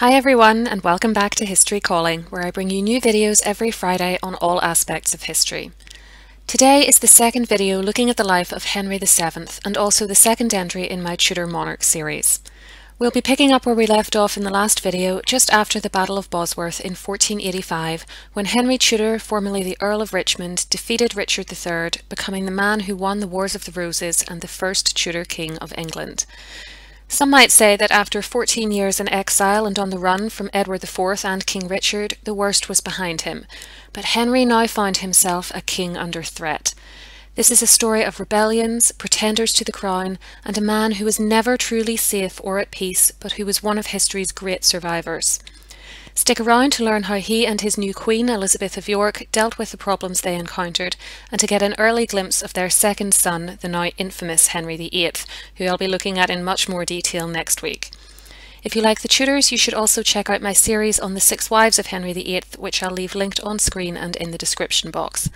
Hi everyone and welcome back to History Calling where I bring you new videos every Friday on all aspects of history. Today is the second video looking at the life of Henry VII and also the second entry in my Tudor Monarch series. We'll be picking up where we left off in the last video just after the Battle of Bosworth in 1485 when Henry Tudor, formerly the Earl of Richmond, defeated Richard III, becoming the man who won the Wars of the Roses and the first Tudor King of England. Some might say that after 14 years in exile and on the run from Edward IV and King Richard, the worst was behind him. But Henry now found himself a king under threat. This is a story of rebellions, pretenders to the crown, and a man who was never truly safe or at peace, but who was one of history's great survivors. Stick around to learn how he and his new queen, Elizabeth of York, dealt with the problems they encountered, and to get an early glimpse of their second son, the now infamous Henry VIII, who I'll be looking at in much more detail next week. If you like the Tudors, you should also check out my series on the six wives of Henry VIII, which I'll leave linked on screen and in the description box.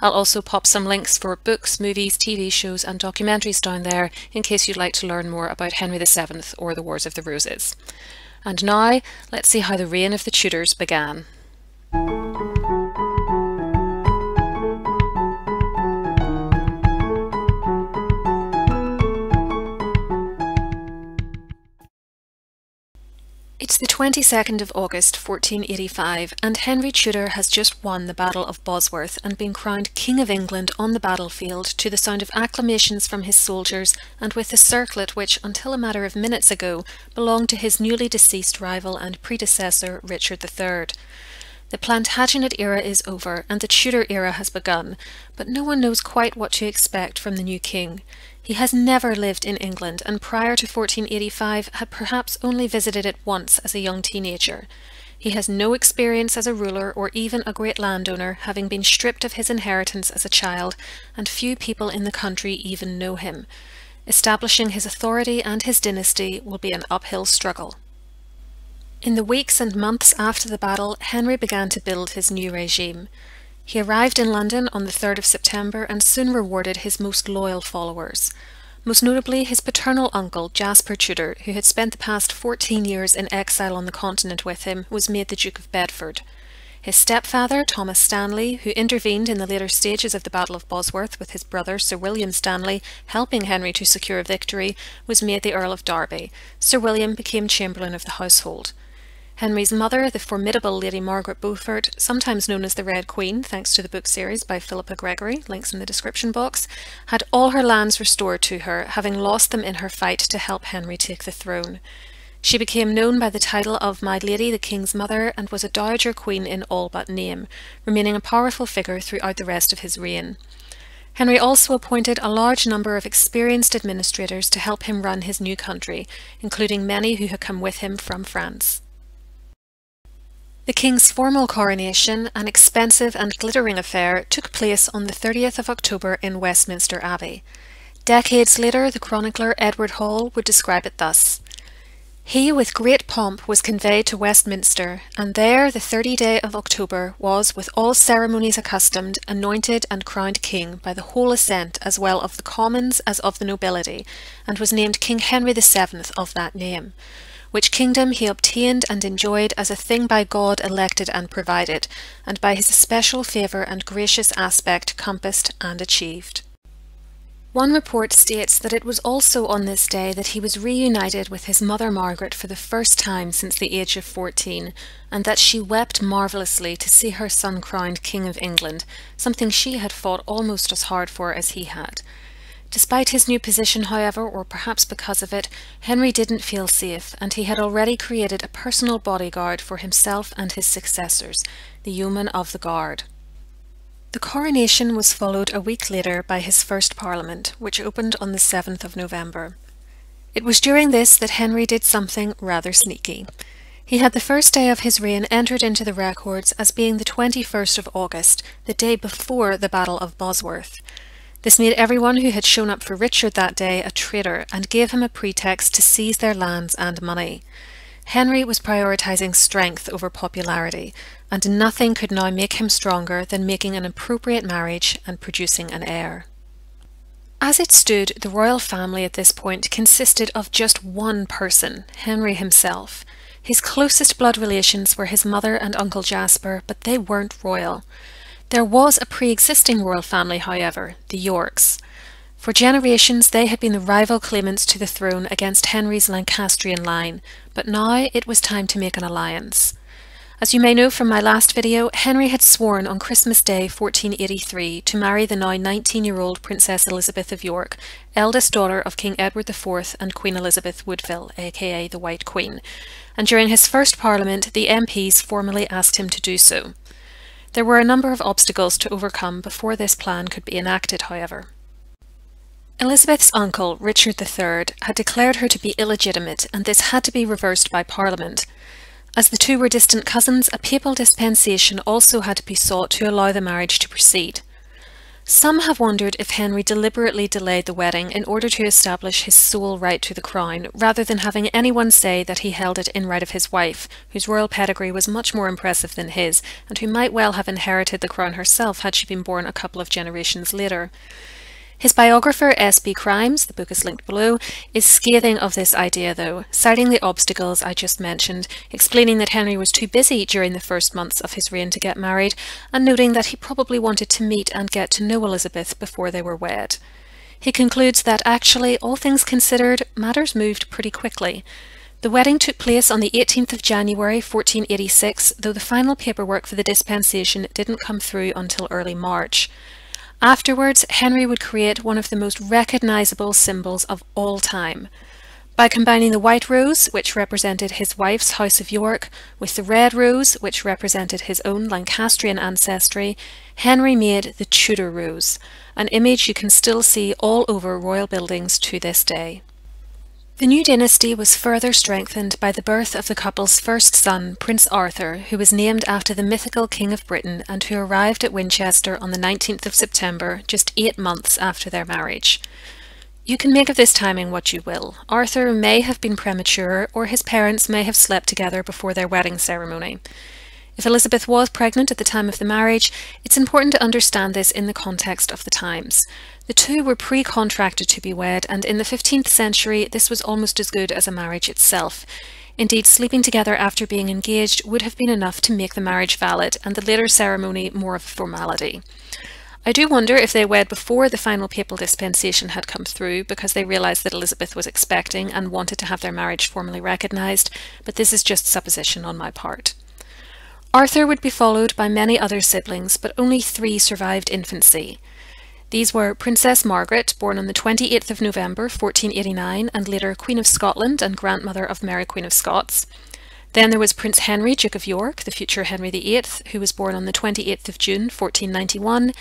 I'll also pop some links for books, movies, TV shows and documentaries down there in case you'd like to learn more about Henry VII or the Wars of the Roses. And now, let's see how the reign of the Tudors began. It's the 22nd of August 1485 and Henry Tudor has just won the Battle of Bosworth and been crowned King of England on the battlefield to the sound of acclamations from his soldiers and with the circlet which, until a matter of minutes ago, belonged to his newly deceased rival and predecessor Richard III. The Plantagenet era is over and the Tudor era has begun, but no one knows quite what to expect from the new king. He has never lived in England and prior to 1485 had perhaps only visited it once as a young teenager. He has no experience as a ruler or even a great landowner, having been stripped of his inheritance as a child, and few people in the country even know him. Establishing his authority and his dynasty will be an uphill struggle. In the weeks and months after the battle, Henry began to build his new regime. He arrived in London on the 3rd of September and soon rewarded his most loyal followers. Most notably, his paternal uncle, Jasper Tudor, who had spent the past 14 years in exile on the continent with him, was made the Duke of Bedford. His stepfather, Thomas Stanley, who intervened in the later stages of the Battle of Bosworth with his brother Sir William Stanley, helping Henry to secure a victory, was made the Earl of Derby. Sir William became Chamberlain of the household. Henry's mother, the formidable Lady Margaret Beaufort, sometimes known as the Red Queen, thanks to the book series by Philippa Gregory, links in the description box, had all her lands restored to her, having lost them in her fight to help Henry take the throne. She became known by the title of My Lady the King's Mother and was a dowager queen in all but name, remaining a powerful figure throughout the rest of his reign. Henry also appointed a large number of experienced administrators to help him run his new country, including many who had come with him from France. The king's formal coronation, an expensive and glittering affair, took place on the 30th of October in Westminster Abbey. Decades later, the chronicler Edward Hall would describe it thus. He with great pomp was conveyed to Westminster, and there the thirty day of October was, with all ceremonies accustomed, anointed and crowned king by the whole assent as well of the commons as of the nobility, and was named King Henry the Seventh of that name which kingdom he obtained and enjoyed as a thing by God elected and provided, and by his especial favour and gracious aspect compassed and achieved. One report states that it was also on this day that he was reunited with his mother Margaret for the first time since the age of fourteen, and that she wept marvellously to see her son crowned King of England, something she had fought almost as hard for as he had. Despite his new position, however, or perhaps because of it, Henry didn't feel safe, and he had already created a personal bodyguard for himself and his successors, the Yeomen of the Guard. The coronation was followed a week later by his first parliament, which opened on the 7th of November. It was during this that Henry did something rather sneaky. He had the first day of his reign entered into the records as being the 21st of August, the day before the Battle of Bosworth. This made everyone who had shown up for Richard that day a traitor and gave him a pretext to seize their lands and money. Henry was prioritising strength over popularity, and nothing could now make him stronger than making an appropriate marriage and producing an heir. As it stood, the royal family at this point consisted of just one person, Henry himself. His closest blood relations were his mother and Uncle Jasper, but they weren't royal. There was a pre-existing royal family, however, the Yorks. For generations they had been the rival claimants to the throne against Henry's Lancastrian line, but now it was time to make an alliance. As you may know from my last video, Henry had sworn on Christmas Day 1483 to marry the now 19-year-old Princess Elizabeth of York, eldest daughter of King Edward IV and Queen Elizabeth Woodville, aka the White Queen, and during his first parliament the MPs formally asked him to do so. There were a number of obstacles to overcome before this plan could be enacted, however. Elizabeth's uncle, Richard III, had declared her to be illegitimate and this had to be reversed by Parliament. As the two were distant cousins, a papal dispensation also had to be sought to allow the marriage to proceed. Some have wondered if Henry deliberately delayed the wedding in order to establish his sole right to the crown, rather than having anyone say that he held it in right of his wife, whose royal pedigree was much more impressive than his, and who might well have inherited the crown herself had she been born a couple of generations later. His biographer, S.B. Chrimes, the book is linked below, is scathing of this idea though, citing the obstacles I just mentioned, explaining that Henry was too busy during the first months of his reign to get married, and noting that he probably wanted to meet and get to know Elizabeth before they were wed. He concludes that actually, all things considered, matters moved pretty quickly. The wedding took place on the 18th of January 1486, though the final paperwork for the dispensation didn't come through until early March. Afterwards, Henry would create one of the most recognisable symbols of all time. By combining the white rose, which represented his wife's House of York, with the red rose, which represented his own Lancastrian ancestry, Henry made the Tudor rose, an image you can still see all over royal buildings to this day. The new dynasty was further strengthened by the birth of the couple's first son, Prince Arthur, who was named after the mythical King of Britain and who arrived at Winchester on the 19th of September, just eight months after their marriage. You can make of this timing what you will. Arthur may have been premature, or his parents may have slept together before their wedding ceremony. If Elizabeth was pregnant at the time of the marriage, it's important to understand this in the context of the times. The two were pre-contracted to be wed, and in the 15th century this was almost as good as a marriage itself. Indeed, sleeping together after being engaged would have been enough to make the marriage valid, and the later ceremony more of a formality. I do wonder if they wed before the final papal dispensation had come through because they realised that Elizabeth was expecting and wanted to have their marriage formally recognised, but this is just supposition on my part. Arthur would be followed by many other siblings, but only three survived infancy. These were Princess Margaret, born on the 28th of November 1489 and later Queen of Scotland and grandmother of Mary Queen of Scots. Then there was Prince Henry, Duke of York, the future Henry VIII, who was born on the 28th of June 1491.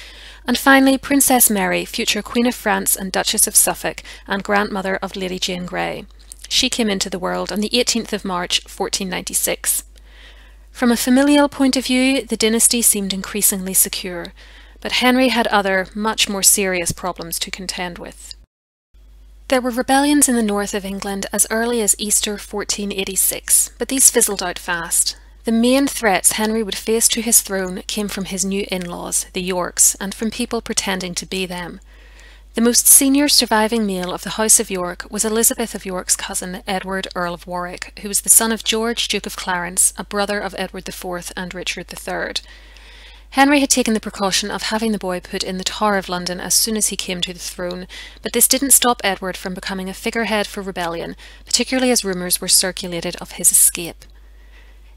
And finally, Princess Mary, future Queen of France and Duchess of Suffolk and grandmother of Lady Jane Grey. She came into the world on the 18th of March 1496. From a familial point of view, the dynasty seemed increasingly secure, but Henry had other, much more serious problems to contend with. There were rebellions in the north of England as early as Easter 1486, but these fizzled out fast. The main threats Henry would face to his throne came from his new in-laws, the Yorks, and from people pretending to be them. The most senior surviving male of the House of York was Elizabeth of York's cousin, Edward, Earl of Warwick, who was the son of George, Duke of Clarence, a brother of Edward IV and Richard III. Henry had taken the precaution of having the boy put in the Tower of London as soon as he came to the throne, but this didn't stop Edward from becoming a figurehead for rebellion, particularly as rumours were circulated of his escape.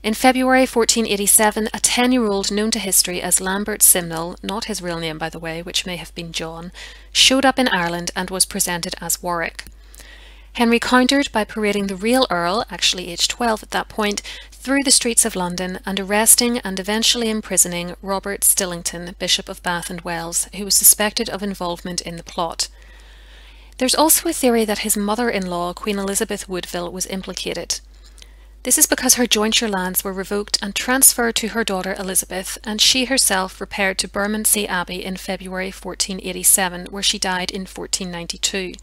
In February 1487, a 10-year-old known to history as Lambert Simnel, not his real name by the way, which may have been John, showed up in Ireland and was presented as Warwick. Henry countered by parading the real Earl, actually aged 12 at that point, through the streets of London and arresting and eventually imprisoning Robert Stillington, Bishop of Bath and Wells, who was suspected of involvement in the plot. There's also a theory that his mother-in-law, Queen Elizabeth Woodville, was implicated. This is because her jointure lands were revoked and transferred to her daughter Elizabeth, and she herself repaired to Bermondsey Abbey in February 1487, where she died in 1492.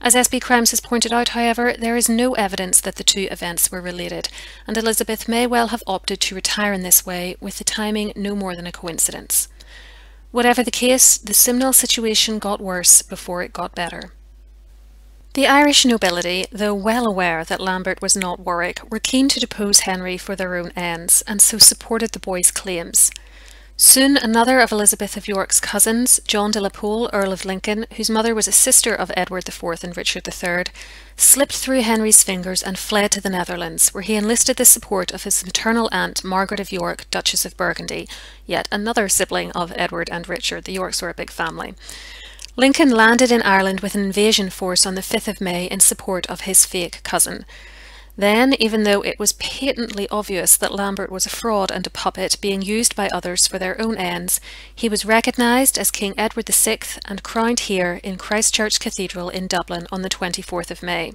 As S.B. Chrimes has pointed out, however, there is no evidence that the two events were related, and Elizabeth may well have opted to retire in this way, with the timing no more than a coincidence. Whatever the case, the Simnel situation got worse before it got better. The Irish nobility, though well aware that Lambert was not Warwick, were keen to depose Henry for their own ends, and so supported the boy's claims. Soon another of Elizabeth of York's cousins, John de la Pole, Earl of Lincoln, whose mother was a sister of Edward IV and Richard III, slipped through Henry's fingers and fled to the Netherlands, where he enlisted the support of his maternal aunt, Margaret of York, Duchess of Burgundy, yet another sibling of Edward and Richard. The Yorks were a big family. Lincoln landed in Ireland with an invasion force on the 5th of May in support of his fake cousin. Then, even though it was patently obvious that Lambert was a fraud and a puppet being used by others for their own ends, he was recognised as King Edward VI and crowned here in Christ Church Cathedral in Dublin on the 24th of May.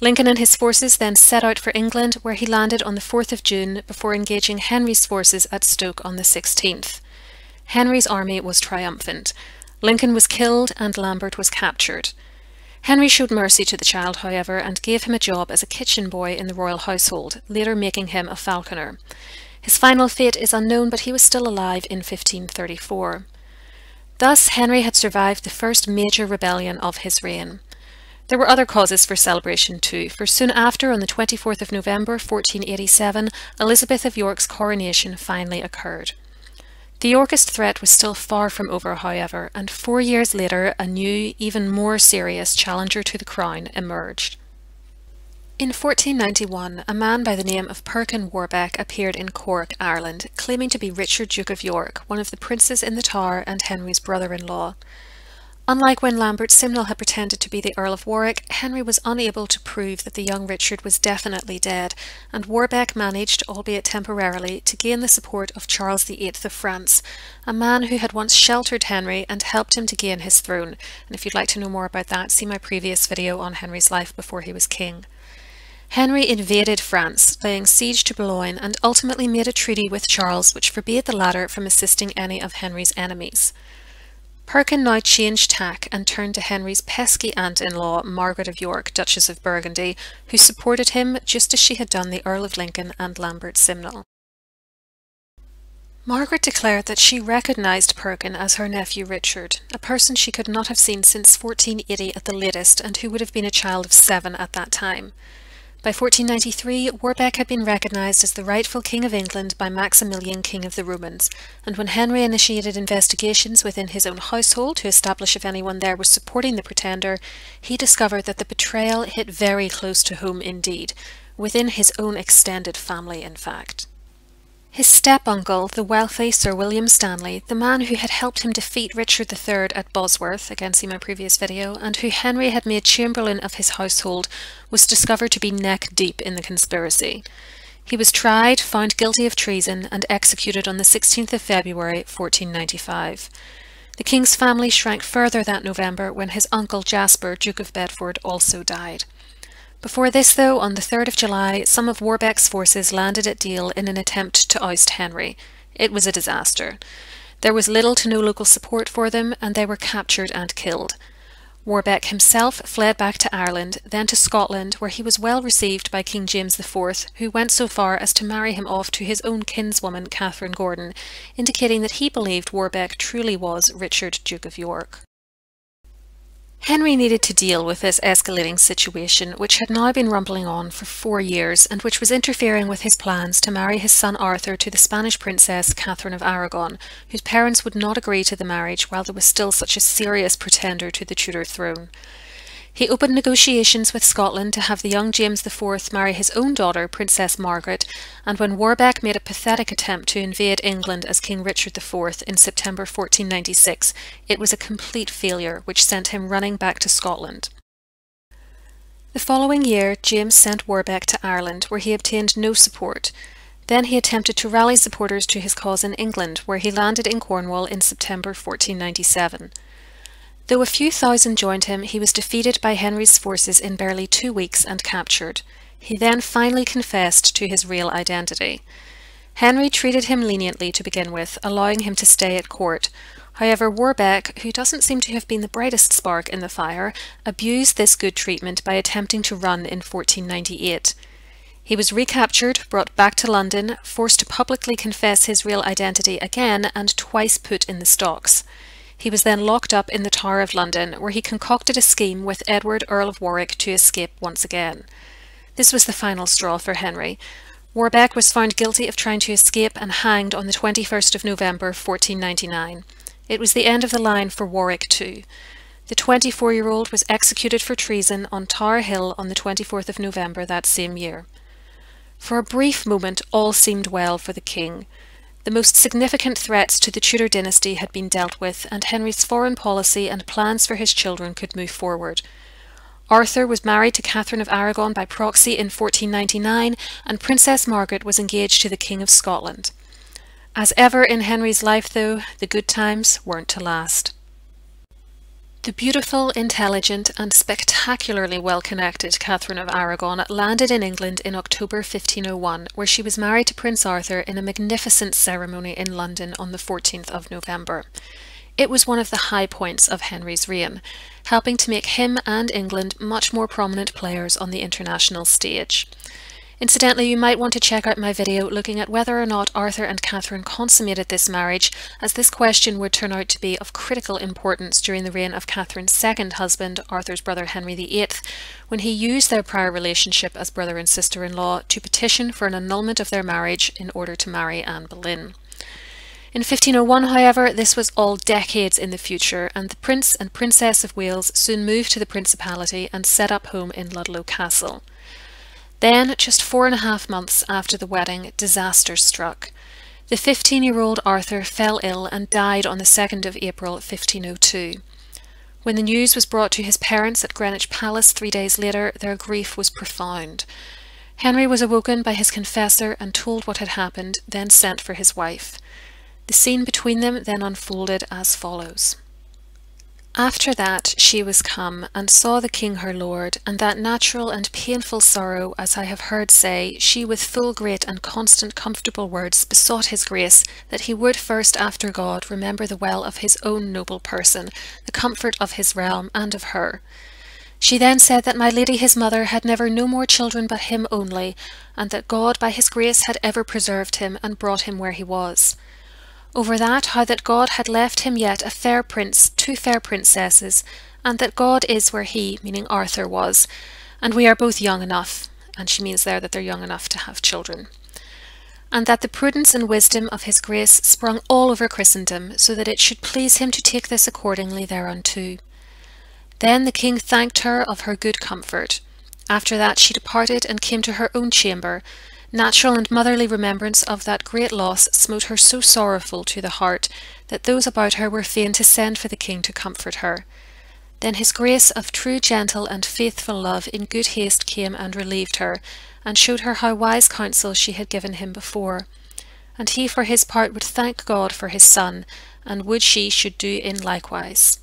Lincoln and his forces then set out for England, where he landed on the 4th of June before engaging Henry's forces at Stoke on the 16th. Henry's army was triumphant. Lincoln was killed and Lambert was captured. Henry showed mercy to the child, however, and gave him a job as a kitchen boy in the royal household, later making him a falconer. His final fate is unknown, but he was still alive in 1534. Thus, Henry had survived the first major rebellion of his reign. There were other causes for celebration too, for soon after, on the 24th of November 1487, Elizabeth of York's coronation finally occurred. The Yorkist threat was still far from over, however, and four years later a new, even more serious challenger to the crown emerged. In 1491, a man by the name of Perkin Warbeck appeared in Cork, Ireland, claiming to be Richard Duke of York, one of the princes in the Tower and Henry's brother-in-law. Unlike when Lambert Simnel had pretended to be the Earl of Warwick, Henry was unable to prove that the young Richard was definitely dead, and Warbeck managed, albeit temporarily, to gain the support of Charles VIII of France, a man who had once sheltered Henry and helped him to gain his throne. And if you'd like to know more about that, see my previous video on Henry's life before he was king. Henry invaded France, laying siege to Boulogne, and ultimately made a treaty with Charles which forbade the latter from assisting any of Henry's enemies. Perkin now changed tack and turned to Henry's pesky aunt-in-law, Margaret of York, Duchess of Burgundy, who supported him just as she had done the Earl of Lincoln and Lambert Simnel. Margaret declared that she recognised Perkin as her nephew Richard, a person she could not have seen since 1480 at the latest and who would have been a child of seven at that time. By 1493, Warbeck had been recognised as the rightful King of England by Maximilian, King of the Romans, and when Henry initiated investigations within his own household to establish if anyone there was supporting the pretender, he discovered that the betrayal hit very close to home indeed, within his own extended family in fact. His step-uncle, the wealthy Sir William Stanley, the man who had helped him defeat Richard III at Bosworth, again see my previous video, and who Henry had made Chamberlain of his household, was discovered to be neck-deep in the conspiracy. He was tried, found guilty of treason, and executed on the 16th of February 1495. The king's family shrank further that November when his uncle Jasper, Duke of Bedford, also died. Before this, though, on the 3rd of July, some of Warbeck's forces landed at Deal in an attempt to oust Henry. It was a disaster. There was little to no local support for them, and they were captured and killed. Warbeck himself fled back to Ireland, then to Scotland, where he was well received by King James IV, who went so far as to marry him off to his own kinswoman, Catherine Gordon, indicating that he believed Warbeck truly was Richard, Duke of York. Henry needed to deal with this escalating situation, which had now been rumbling on for four years and which was interfering with his plans to marry his son Arthur to the Spanish princess Catherine of Aragon, whose parents would not agree to the marriage while there was still such a serious pretender to the Tudor throne. He opened negotiations with Scotland to have the young James IV marry his own daughter, Princess Margaret, and when Warbeck made a pathetic attempt to invade England as King Richard IV in September 1496, it was a complete failure which sent him running back to Scotland. The following year, James sent Warbeck to Ireland, where he obtained no support. Then he attempted to rally supporters to his cause in England, where he landed in Cornwall in September 1497. Though a few thousand joined him, he was defeated by Henry's forces in barely two weeks and captured. He then finally confessed to his real identity. Henry treated him leniently to begin with, allowing him to stay at court. However, Warbeck, who doesn't seem to have been the brightest spark in the fire, abused this good treatment by attempting to run in 1498. He was recaptured, brought back to London, forced to publicly confess his real identity again, and twice put in the stocks. He was then locked up in the Tower of London, where he concocted a scheme with Edward, Earl of Warwick, to escape once again. This was the final straw for Henry. Warbeck was found guilty of trying to escape and hanged on the 21st of November 1499. It was the end of the line for Warwick too. The 24-year-old was executed for treason on Tower Hill on the 24th of November that same year. For a brief moment all seemed well for the king. The most significant threats to the Tudor dynasty had been dealt with, and Henry's foreign policy and plans for his children could move forward. Arthur was married to Catherine of Aragon by proxy in 1499, and Princess Margaret was engaged to the King of Scotland. As ever in Henry's life, though, the good times weren't to last. The beautiful, intelligent, and spectacularly well-connected Catherine of Aragon landed in England in October 1501, where she was married to Prince Arthur in a magnificent ceremony in London on the 14th of November. It was one of the high points of Henry's reign, helping to make him and England much more prominent players on the international stage. Incidentally, you might want to check out my video looking at whether or not Arthur and Catherine consummated this marriage, as this question would turn out to be of critical importance during the reign of Catherine's second husband, Arthur's brother Henry VIII, when he used their prior relationship as brother and sister-in-law to petition for an annulment of their marriage in order to marry Anne Boleyn. In 1501, however, this was all decades in the future, and the Prince and Princess of Wales soon moved to the Principality and set up home in Ludlow Castle. Then, just four and a half months after the wedding, disaster struck. The 15-year-old Arthur fell ill and died on the 2nd of April 1502. When the news was brought to his parents at Greenwich Palace three days later, their grief was profound. Henry was awoken by his confessor and told what had happened, then sent for his wife. The scene between them then unfolded as follows. After that she was come, and saw the king her lord, and that natural and painful sorrow, as I have heard say, she with full great and constant comfortable words besought his grace that he would first after God remember the well of his own noble person, the comfort of his realm and of her. She then said that my lady his mother had never no more children but him only, and that God by his grace had ever preserved him and brought him where he was. Over that, how that God had left him yet a fair prince, two fair princesses, and that God is where he, meaning Arthur, was, and we are both young enough, and she means there that they're young enough to have children. And that the prudence and wisdom of his grace sprung all over Christendom, so that it should please him to take this accordingly thereunto. Then the king thanked her of her good comfort. After that she departed and came to her own chamber, Natural and motherly remembrance of that great loss smote her so sorrowful to the heart that those about her were fain to send for the king to comfort her. Then his grace of true, gentle, and faithful love in good haste came and relieved her, and showed her how wise counsel she had given him before. And he for his part would thank God for his son, and would she should do in likewise.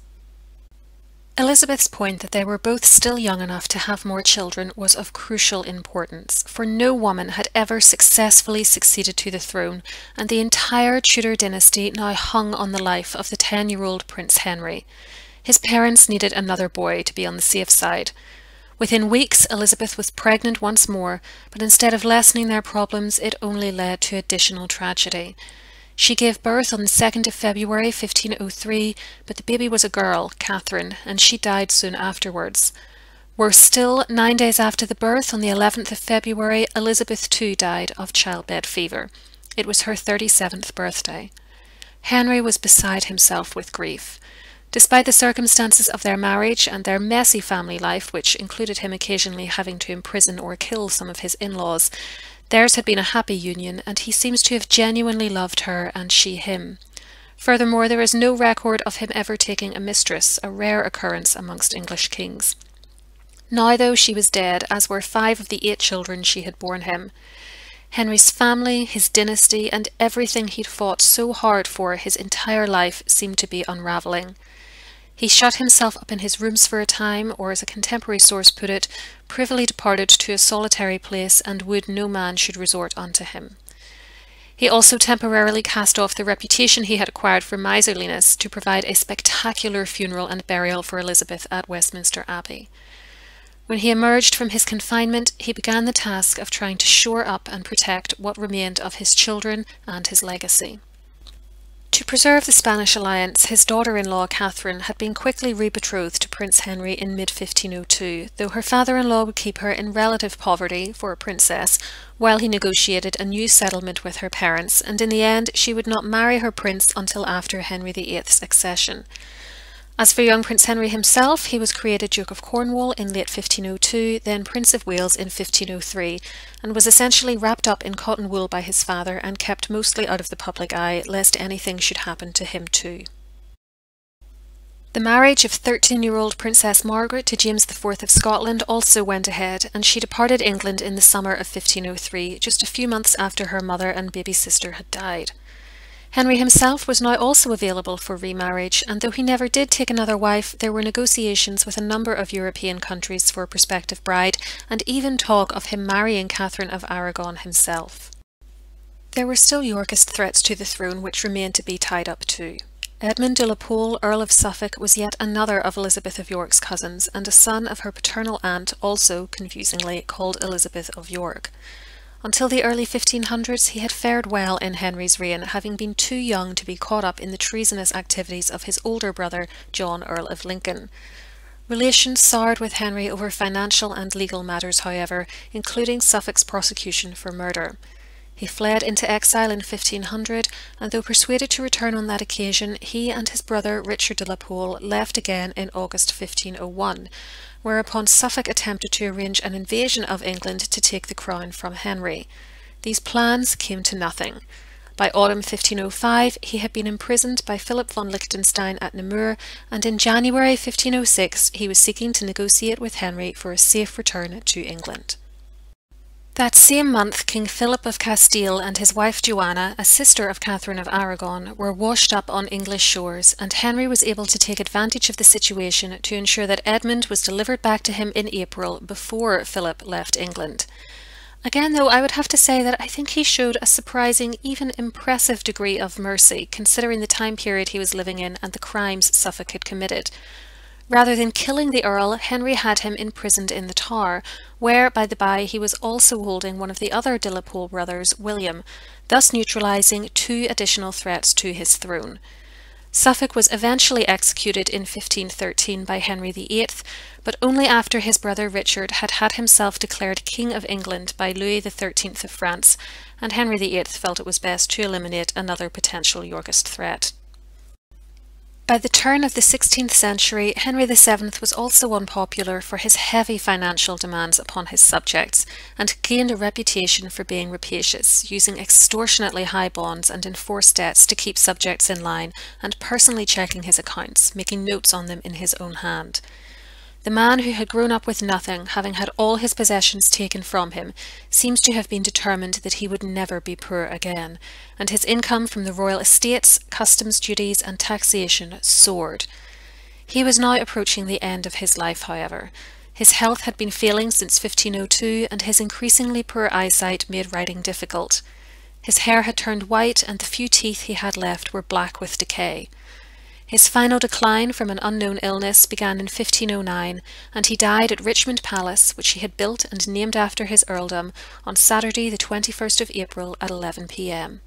Elizabeth's point that they were both still young enough to have more children was of crucial importance, for no woman had ever successfully succeeded to the throne, and the entire Tudor dynasty now hung on the life of the ten-year-old Prince Henry. His parents needed another boy to be on the safe side. Within weeks, Elizabeth was pregnant once more, but instead of lessening their problems, it only led to additional tragedy. She gave birth on the 2nd of February 1503, but the baby was a girl, Catherine, and she died soon afterwards. Worse still, nine days after the birth, on the 11th of February, Elizabeth too died of childbed fever. It was her 37th birthday. Henry was beside himself with grief. Despite the circumstances of their marriage and their messy family life, which included him occasionally having to imprison or kill some of his in-laws, Theirs had been a happy union, and he seems to have genuinely loved her and she him. Furthermore, there is no record of him ever taking a mistress, a rare occurrence amongst English kings. Now, though, she was dead, as were five of the eight children she had borne him. Henry's family, his dynasty, and everything he'd fought so hard for his entire life seemed to be unravelling. He shut himself up in his rooms for a time, or as a contemporary source put it, privily departed to a solitary place, and would no man should resort unto him. He also temporarily cast off the reputation he had acquired for miserliness to provide a spectacular funeral and burial for Elizabeth at Westminster Abbey. When he emerged from his confinement, he began the task of trying to shore up and protect what remained of his children and his legacy. To preserve the Spanish alliance, his daughter-in-law Catherine had been quickly rebetrothed to Prince Henry in mid-1502, though her father-in-law would keep her in relative poverty for a princess, while he negotiated a new settlement with her parents, and in the end she would not marry her prince until after Henry VIII's accession. As for young Prince Henry himself, he was created Duke of Cornwall in late 1502, then Prince of Wales in 1503, and was essentially wrapped up in cotton wool by his father and kept mostly out of the public eye, lest anything should happen to him too. The marriage of 13-year-old Princess Margaret to James IV of Scotland also went ahead, and she departed England in the summer of 1503, just a few months after her mother and baby sister had died. Henry himself was now also available for remarriage, and though he never did take another wife, there were negotiations with a number of European countries for a prospective bride, and even talk of him marrying Catherine of Aragon himself. There were still Yorkist threats to the throne which remained to be tied up too. Edmund de la Pole, Earl of Suffolk, was yet another of Elizabeth of York's cousins, and a son of her paternal aunt, also, confusingly, called Elizabeth of York. Until the early 1500s, he had fared well in Henry's reign, having been too young to be caught up in the treasonous activities of his older brother, John Earl of Lincoln. Relations soured with Henry over financial and legal matters, however, including Suffolk's prosecution for murder. He fled into exile in 1500, and though persuaded to return on that occasion, he and his brother Richard de la Pole left again in August 1501, whereupon Suffolk attempted to arrange an invasion of England to take the crown from Henry. These plans came to nothing. By autumn 1505 he had been imprisoned by Philip von Liechtenstein at Namur, and in January 1506 he was seeking to negotiate with Henry for a safe return to England. That same month, King Philip of Castile and his wife Joanna, a sister of Catherine of Aragon, were washed up on English shores, and Henry was able to take advantage of the situation to ensure that Edmund was delivered back to him in April before Philip left England. Again, though, I would have to say that I think he showed a surprising, even impressive degree of mercy, considering the time period he was living in and the crimes Suffolk had committed. Rather than killing the Earl, Henry had him imprisoned in the Tower, where, by the by, he was also holding one of the other de la Pole brothers, William, thus neutralising two additional threats to his throne. Suffolk was eventually executed in 1513 by Henry VIII, but only after his brother Richard had had himself declared King of England by Louis XIII of France, and Henry VIII felt it was best to eliminate another potential Yorkist threat. By the turn of the 16th century, Henry VII was also unpopular for his heavy financial demands upon his subjects, and gained a reputation for being rapacious, using extortionately high bonds and enforced debts to keep subjects in line, and personally checking his accounts, making notes on them in his own hand. The man who had grown up with nothing, having had all his possessions taken from him, seems to have been determined that he would never be poor again, and his income from the royal estates, customs duties, and taxation soared. He was now approaching the end of his life, however. His health had been failing since 1502, and his increasingly poor eyesight made writing difficult. His hair had turned white, and the few teeth he had left were black with decay. His final decline from an unknown illness began in 1509, and he died at Richmond Palace, which he had built and named after his earldom, on Saturday the 21st of April at 11 p.m.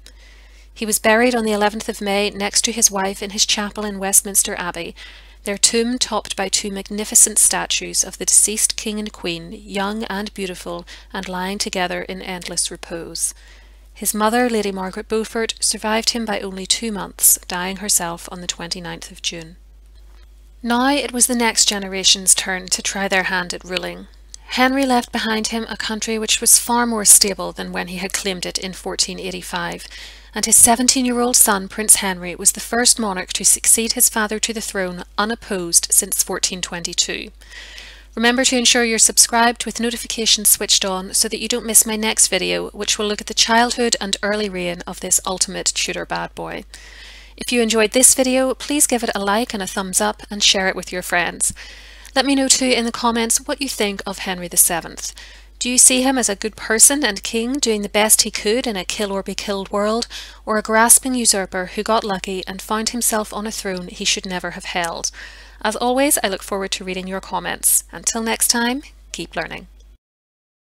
He was buried on the 11th of May next to his wife in his chapel in Westminster Abbey, their tomb topped by two magnificent statues of the deceased king and queen, young and beautiful, and lying together in endless repose. His mother, Lady Margaret Beaufort, survived him by only two months, dying herself on the 29th of June. Now it was the next generation's turn to try their hand at ruling. Henry left behind him a country which was far more stable than when he had claimed it in 1485, and his 17-year-old son, Prince Henry, was the first monarch to succeed his father to the throne unopposed since 1422. Remember to ensure you're subscribed with notifications switched on so that you don't miss my next video which will look at the childhood and early reign of this ultimate Tudor bad boy. If you enjoyed this video, please give it a like and a thumbs up and share it with your friends. Let me know too in the comments what you think of Henry VII. Do you see him as a good person and king doing the best he could in a kill or be killed world, or a grasping usurper who got lucky and found himself on a throne he should never have held? As always, I look forward to reading your comments. Until next time, keep learning.